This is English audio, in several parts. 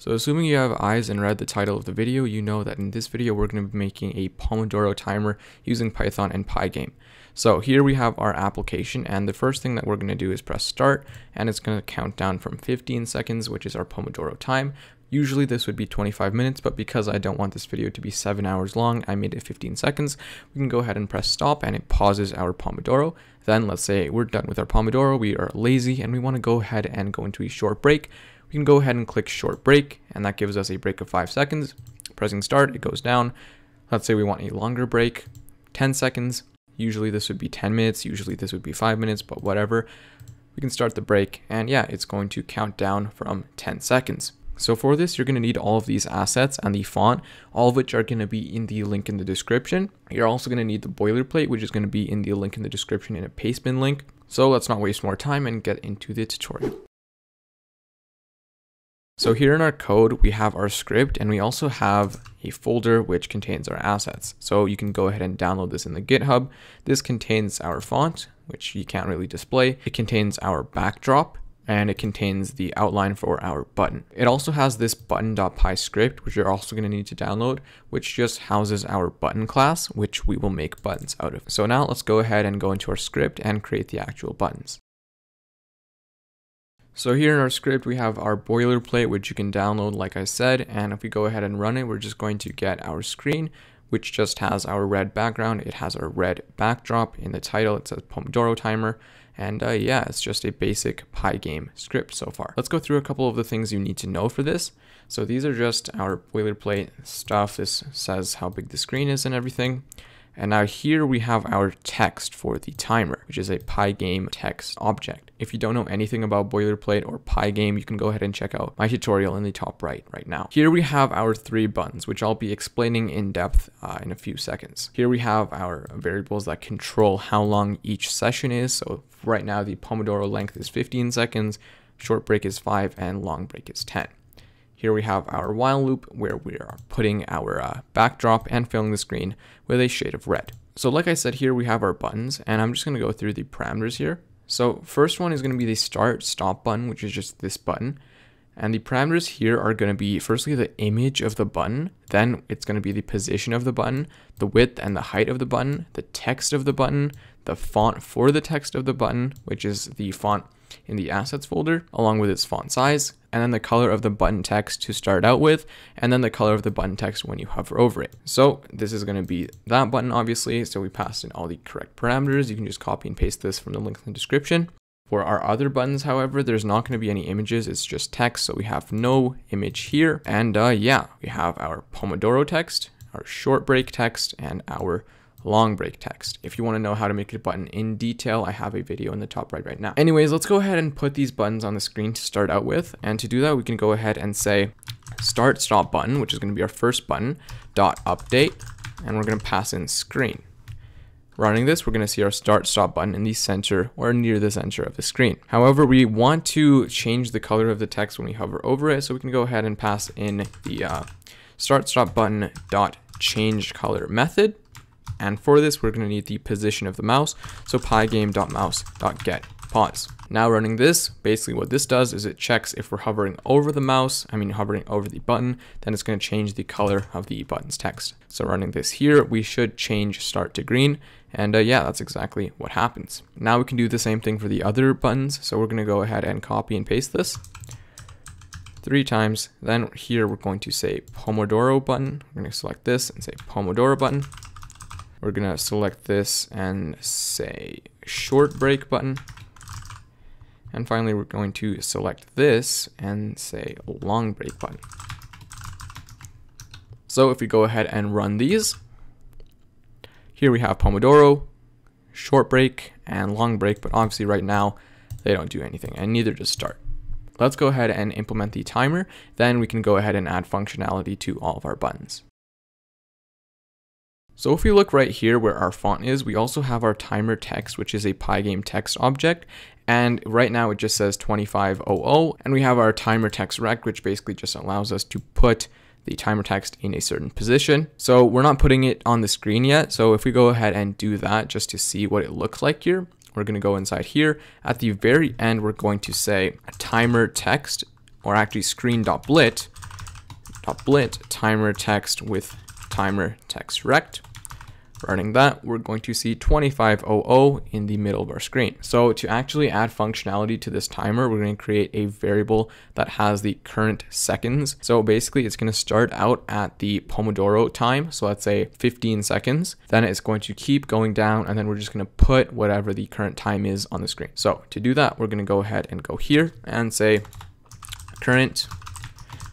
So assuming you have eyes and read the title of the video, you know that in this video we're going to be making a Pomodoro timer using Python and Pygame. So here we have our application and the first thing that we're going to do is press start and it's going to count down from 15 seconds, which is our Pomodoro time. Usually this would be 25 minutes, but because I don't want this video to be 7 hours long, I made it 15 seconds. We can go ahead and press stop and it pauses our Pomodoro. Then let's say we're done with our Pomodoro, we are lazy and we want to go ahead and go into a short break we can go ahead and click short break and that gives us a break of 5 seconds. Pressing start, it goes down. Let's say we want a longer break, 10 seconds. Usually this would be 10 minutes, usually this would be 5 minutes, but whatever. We can start the break and yeah, it's going to count down from 10 seconds. So for this, you're going to need all of these assets and the font, all of which are going to be in the link in the description. You're also going to need the boilerplate, which is going to be in the link in the description in a pastebin link. So let's not waste more time and get into the tutorial. So here in our code, we have our script and we also have a folder which contains our assets. So you can go ahead and download this in the GitHub. This contains our font, which you can't really display. It contains our backdrop and it contains the outline for our button. It also has this button.py script, which you're also going to need to download, which just houses our button class, which we will make buttons out of. So now let's go ahead and go into our script and create the actual buttons. So here in our script, we have our boilerplate, which you can download, like I said. And if we go ahead and run it, we're just going to get our screen, which just has our red background. It has our red backdrop in the title. It says Pomodoro timer. And uh, yeah, it's just a basic Pygame script so far. Let's go through a couple of the things you need to know for this. So these are just our boilerplate stuff. This says how big the screen is and everything. And now here we have our text for the timer, which is a Pygame text object. If you don't know anything about boilerplate or Pygame, you can go ahead and check out my tutorial in the top right right now. Here we have our three buttons, which I'll be explaining in depth uh, in a few seconds. Here we have our variables that control how long each session is. So right now the Pomodoro length is 15 seconds, short break is 5, and long break is 10. Here we have our while loop where we are putting our uh, backdrop and filling the screen with a shade of red. So like I said, here we have our buttons and I'm just gonna go through the parameters here. So first one is gonna be the start stop button, which is just this button. And the parameters here are going to be firstly the image of the button, then it's going to be the position of the button, the width and the height of the button, the text of the button, the font for the text of the button, which is the font in the assets folder, along with its font size, and then the color of the button text to start out with, and then the color of the button text when you hover over it. So this is going to be that button, obviously. So we passed in all the correct parameters. You can just copy and paste this from the link in the description. For our other buttons, however, there's not going to be any images. It's just text. So we have no image here. And uh, yeah, we have our Pomodoro text, our short break text, and our long break text. If you want to know how to make a button in detail, I have a video in the top right right now. Anyways, let's go ahead and put these buttons on the screen to start out with. And to do that, we can go ahead and say start stop button, which is going to be our first button, dot update, and we're going to pass in screen. Running this, we're going to see our start stop button in the center or near the center of the screen. However, we want to change the color of the text when we hover over it, so we can go ahead and pass in the uh, start stop button dot change color method and for this, we're going to need the position of the mouse. So pygame.mouse.get pos. Now running this, basically what this does is it checks if we're hovering over the mouse, I mean hovering over the button, then it's going to change the color of the button's text. So running this here, we should change start to green. And uh, yeah, that's exactly what happens. Now we can do the same thing for the other buttons. So we're going to go ahead and copy and paste this three times. Then here we're going to say Pomodoro button. We're going to select this and say Pomodoro button. We're gonna select this and say short break button. And finally, we're going to select this and say long break button. So if we go ahead and run these, here we have Pomodoro, short break, and long break, but obviously right now they don't do anything, and neither does start. Let's go ahead and implement the timer, then we can go ahead and add functionality to all of our buttons. So if we look right here where our font is, we also have our timer text, which is a Pygame text object. And right now it just says 2500. And we have our timer text rect, which basically just allows us to put the timer text in a certain position. So we're not putting it on the screen yet. So if we go ahead and do that just to see what it looks like here, we're going to go inside here. At the very end, we're going to say timer text or actually screen.blit applet timer text with timer text rect. Running that, we're going to see 2500 in the middle of our screen. So to actually add functionality to this timer, we're going to create a variable that has the current seconds. So basically it's going to start out at the Pomodoro time. So let's say 15 seconds. Then it's going to keep going down and then we're just going to put whatever the current time is on the screen. So to do that, we're going to go ahead and go here and say current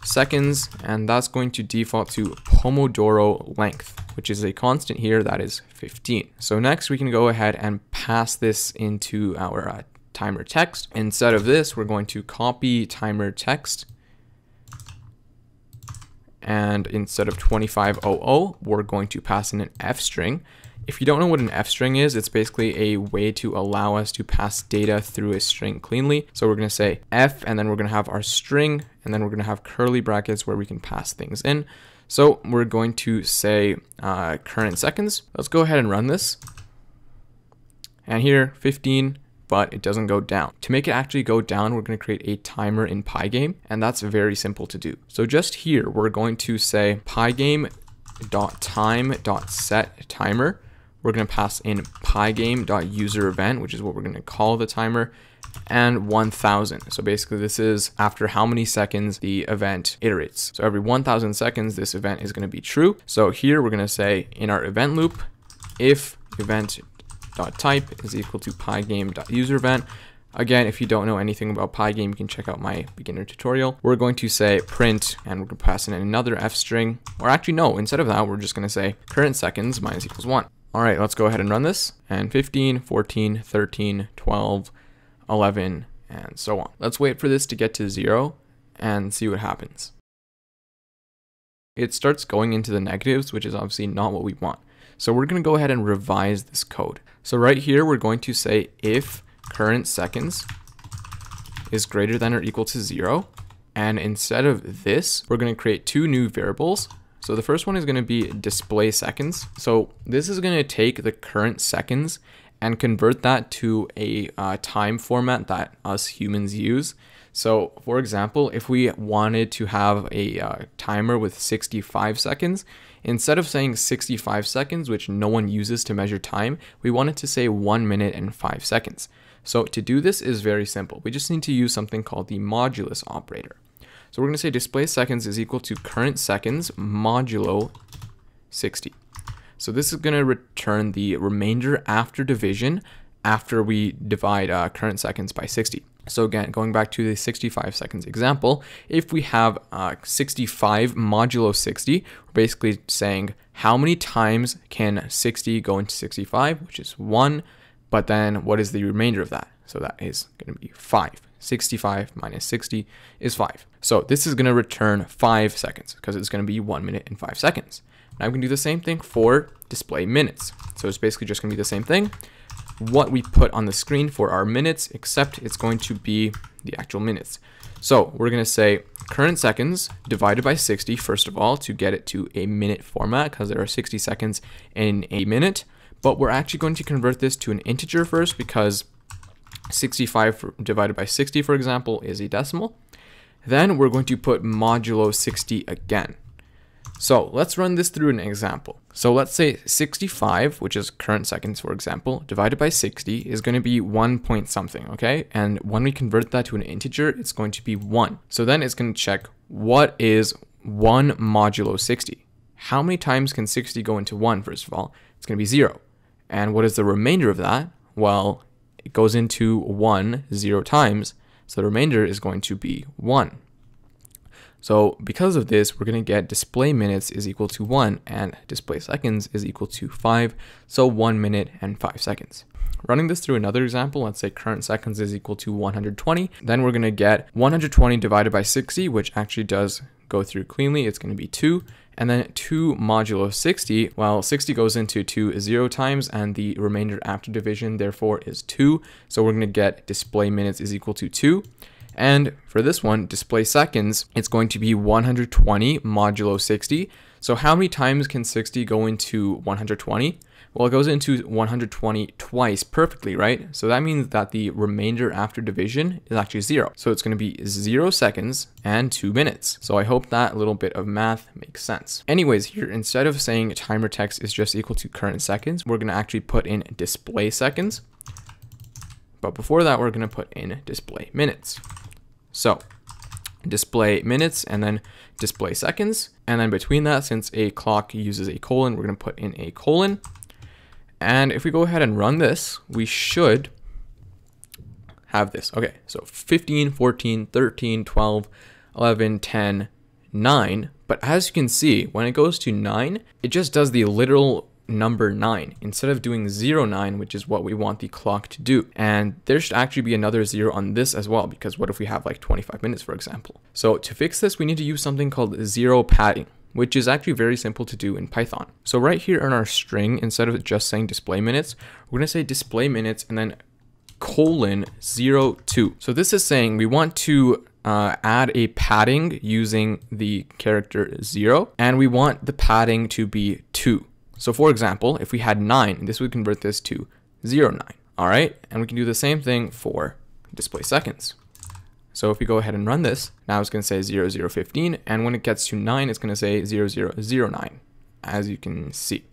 seconds, and that's going to default to Pomodoro length, which is a constant here that is 15. So next we can go ahead and pass this into our uh, timer text. Instead of this, we're going to copy timer text. And instead of 2500, we're going to pass in an F string. If you don't know what an F string is, it's basically a way to allow us to pass data through a string cleanly. So we're going to say F and then we're going to have our string and then we're going to have curly brackets where we can pass things in. So we're going to say uh, current seconds. Let's go ahead and run this. And here 15, but it doesn't go down. To make it actually go down, we're going to create a timer in Pygame, and that's very simple to do. So just here, we're going to say pygame.time.set timer we're going to pass in pygame.userEvent, which is what we're going to call the timer, and 1000. So basically this is after how many seconds the event iterates. So every 1000 seconds, this event is going to be true. So here we're going to say in our event loop, if event.type is equal to pygame.userEvent, Again, if you don't know anything about Pygame, you can check out my beginner tutorial. We're going to say print, and we're going to pass in another f string. Or actually, no, instead of that, we're just going to say current seconds minus equals 1. All right, let's go ahead and run this. And 15, 14, 13, 12, 11, and so on. Let's wait for this to get to zero and see what happens. It starts going into the negatives, which is obviously not what we want. So we're going to go ahead and revise this code. So right here, we're going to say if current seconds is greater than or equal to zero. And instead of this, we're going to create two new variables so the first one is going to be display seconds. So this is going to take the current seconds and convert that to a uh, time format that us humans use. So for example, if we wanted to have a uh, timer with 65 seconds, instead of saying 65 seconds, which no one uses to measure time, we wanted to say one minute and five seconds. So to do this is very simple. We just need to use something called the modulus operator. So we're going to say display seconds is equal to current seconds modulo 60. So this is going to return the remainder after division after we divide uh, current seconds by 60. So again, going back to the 65 seconds example, if we have uh, 65 modulo 60, we're basically saying how many times can 60 go into 65, which is 1, but then what is the remainder of that? So that is going to be 5. 65 minus 60 is 5. So this is going to return 5 seconds because it's going to be 1 minute and 5 seconds. Now I'm going to do the same thing for display minutes. So it's basically just going to be the same thing. What we put on the screen for our minutes, except it's going to be the actual minutes. So we're going to say current seconds divided by 60, first of all, to get it to a minute format because there are 60 seconds in a minute. But we're actually going to convert this to an integer first because 65 divided by 60, for example, is a decimal. Then we're going to put modulo 60 again. So let's run this through an example. So let's say 65, which is current seconds, for example, divided by 60 is going to be 1 point something, okay? And when we convert that to an integer, it's going to be 1. So then it's going to check what is 1 modulo 60. How many times can 60 go into 1, first of all? It's going to be 0. And what is the remainder of that? Well, it goes into 1 0 times, so the remainder is going to be 1. So because of this, we're going to get display minutes is equal to 1 and display seconds is equal to 5, so 1 minute and 5 seconds. Running this through another example, let's say current seconds is equal to 120, then we're going to get 120 divided by 60, which actually does go through cleanly. It's going to be 2, and then 2 modulo 60, well, 60 goes into 2 0 times, and the remainder after division, therefore, is 2. So we're going to get display minutes is equal to 2. And for this one, display seconds, it's going to be 120 modulo 60. So how many times can 60 go into 120? Well, it goes into 120 twice perfectly, right? So that means that the remainder after division is actually zero. So it's going to be zero seconds and two minutes. So I hope that little bit of math makes sense. Anyways, here, instead of saying timer text is just equal to current seconds, we're going to actually put in display seconds. But before that, we're going to put in display minutes. So display minutes and then display seconds. And then between that, since a clock uses a colon, we're going to put in a colon. And if we go ahead and run this, we should have this. Okay, so 15, 14, 13, 12, 11, 10, 9. But as you can see, when it goes to 9, it just does the literal number 9 instead of doing 0 9 which is what we want the clock to do and there should actually be another 0 on this as well because what if we have like 25 minutes for example so to fix this we need to use something called zero padding which is actually very simple to do in Python. So right here in our string, instead of just saying display minutes, we're gonna say display minutes and then colon zero two. So this is saying we want to uh, add a padding using the character zero, and we want the padding to be two. So for example, if we had 9, this would convert this to zero nine. All right, and we can do the same thing for display seconds. So if we go ahead and run this, now it's going to say 0, 0, 15, and when it gets to 9, it's going to say 0, 0, 0, 9, as you can see.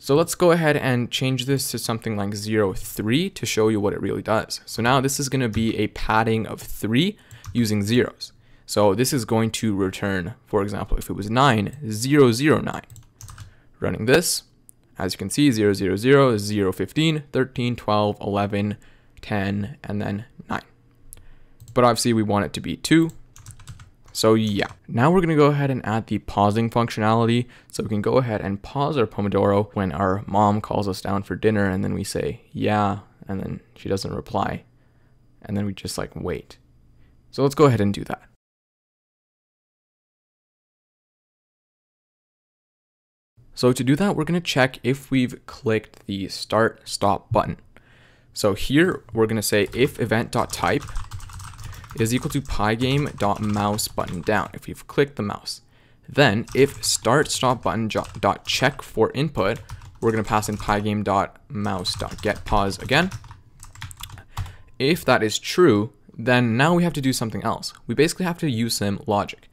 So let's go ahead and change this to something like 0, 3 to show you what it really does. So now this is going to be a padding of 3 using zeros. So this is going to return, for example, if it was 9, 0, 0, 9 running this. As you can see, 0, 0, 0, 0, 15, 13, 12, 11, 10, and then 9. But obviously we want it to be 2. So yeah, now we're to go ahead and add the pausing functionality. So we can go ahead and pause our Pomodoro when our mom calls us down for dinner and then we say, yeah, and then she doesn't reply. And then we just like wait. So let's go ahead and do that. So to do that, we're to check if we've clicked the start stop button. So here we're to say if event.type is equal to pygame.mouse button down if you've clicked the mouse. Then if start stop button dot check for input, we're going to pass in pygame.mouse.get pos again. If that is true, then now we have to do something else. We basically have to use some logic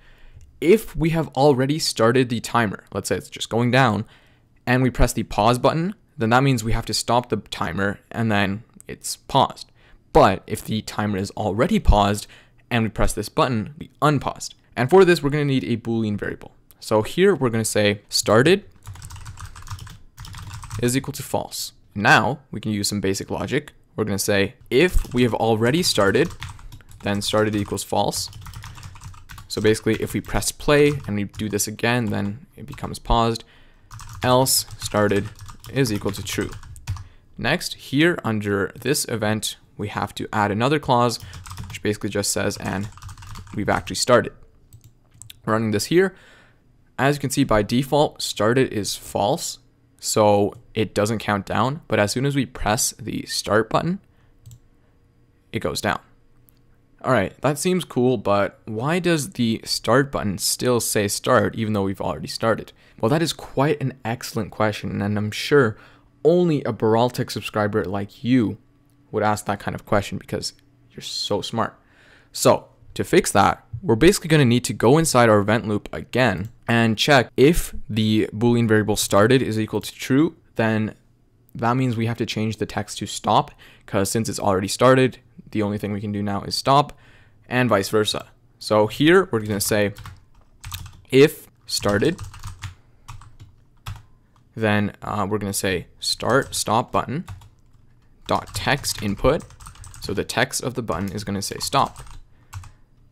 if we have already started the timer, let's say it's just going down, and we press the pause button, then that means we have to stop the timer and then it's paused. But if the timer is already paused and we press this button, we unpaused. And for this, we're going to need a Boolean variable. So here we're going to say started is equal to false. Now we can use some basic logic. We're going to say if we have already started, then started equals false. So basically, if we press play and we do this again, then it becomes paused. Else started is equal to true. Next, here under this event, we have to add another clause, which basically just says, and we've actually started. Running this here, as you can see by default, started is false, so it doesn't count down, but as soon as we press the start button, it goes down. All right, that seems cool, but why does the start button still say start even though we've already started? Well, that is quite an excellent question, and I'm sure only a Baraltech subscriber like you would ask that kind of question because you're so smart. So, to fix that, we're basically going to need to go inside our event loop again and check if the boolean variable started is equal to true, then that means we have to change the text to stop because since it's already started, the only thing we can do now is stop and vice versa. So here we're going to say if started, then uh, we're going to say start stop button dot text input. So the text of the button is going to say stop.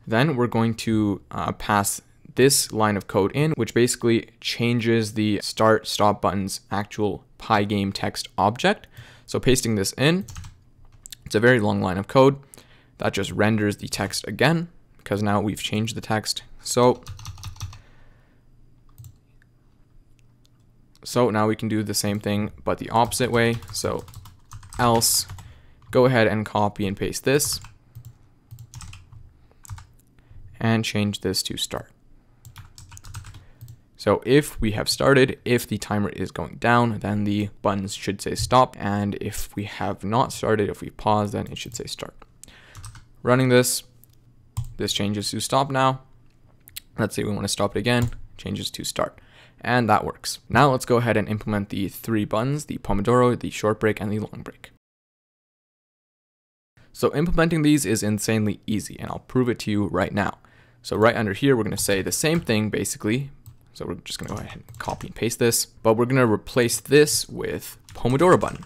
Then we're going to uh, pass this line of code in, which basically changes the start stop button's actual Pygame text object. So pasting this in, it's a very long line of code that just renders the text again because now we've changed the text. So, so now we can do the same thing but the opposite way. So else go ahead and copy and paste this and change this to start. So if we have started, if the timer is going down, then the buttons should say stop. And if we have not started, if we pause, then it should say start. Running this, this changes to stop now. Let's say we want to stop it again, changes to start. And that works. Now let's go ahead and implement the three buttons, the Pomodoro, the short break, and the long break. So implementing these is insanely easy, and I'll prove it to you right now. So right under here, we're going to say the same thing basically. So we're just going to go ahead and copy and paste this, but we're going to replace this with Pomodoro button.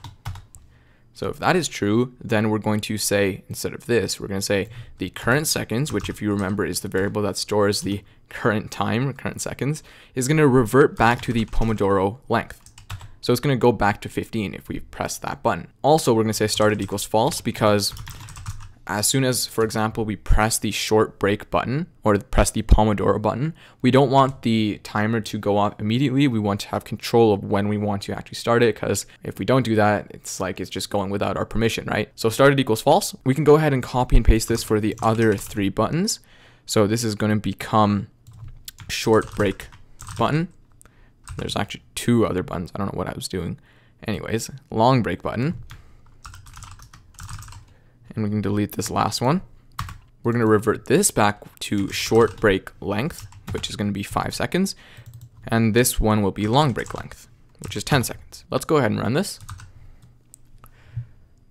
So if that is true, then we're going to say, instead of this, we're going to say the current seconds, which if you remember is the variable that stores the current time, current seconds, is going to revert back to the Pomodoro length. So it's going to go back to 15 if we press that button. Also, we're going to say started equals false because as soon as, for example, we press the short break button or press the Pomodoro button, we don't want the timer to go off immediately. We want to have control of when we want to actually start it because if we don't do that, it's like it's just going without our permission, right? So started equals false. We can go ahead and copy and paste this for the other three buttons. So this is going to become short break button. There's actually two other buttons. I don't know what I was doing. Anyways, long break button and we can delete this last one. We're going to revert this back to short break length, which is going to be 5 seconds. And this one will be long break length, which is 10 seconds. Let's go ahead and run this.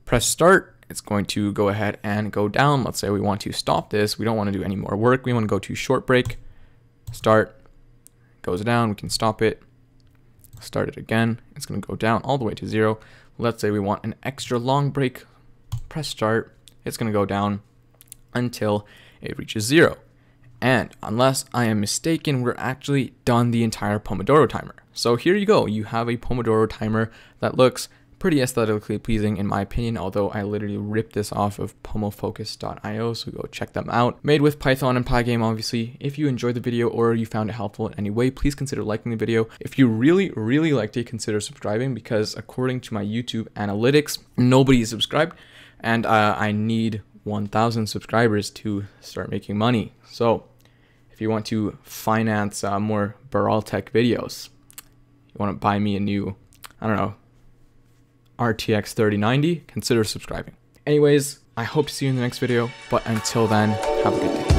Press start. It's going to go ahead and go down. Let's say we want to stop this. We don't want to do any more work. We want to go to short break. Start. Goes down. We can stop it. Start it again. It's going to go down all the way to zero. Let's say we want an extra long break press start, it's going to go down until it reaches zero. And unless I am mistaken, we're actually done the entire Pomodoro timer. So here you go. You have a Pomodoro timer that looks pretty aesthetically pleasing in my opinion, although I literally ripped this off of pomofocus.io, so go check them out. Made with Python and Pygame, obviously. If you enjoyed the video or you found it helpful in any way, please consider liking the video. If you really, really liked it, consider subscribing because according to my YouTube analytics, nobody is subscribed and uh, I need 1,000 subscribers to start making money. So, if you want to finance uh, more Tech videos, you want to buy me a new, I don't know, RTX 3090, consider subscribing. Anyways, I hope to see you in the next video, but until then, have a good day.